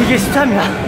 이게 스타이야.